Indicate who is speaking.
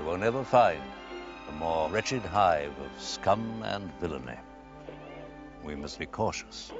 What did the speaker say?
Speaker 1: you will never find a more wretched hive of scum and villainy. We must be cautious.